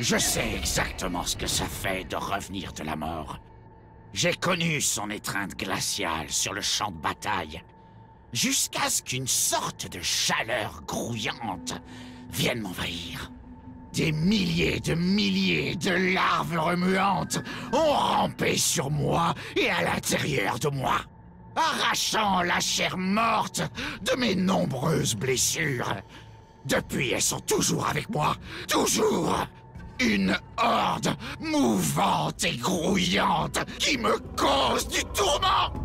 Je sais exactement ce que ça fait de revenir de la mort. J'ai connu son étreinte glaciale sur le champ de bataille, jusqu'à ce qu'une sorte de chaleur grouillante vienne m'envahir. Des milliers de milliers de larves remuantes ont rampé sur moi et à l'intérieur de moi, arrachant la chair morte de mes nombreuses blessures. Depuis, elles sont toujours avec moi, toujours une horde mouvante et grouillante qui me cause du tourment